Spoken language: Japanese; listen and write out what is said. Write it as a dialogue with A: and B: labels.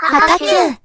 A: 畑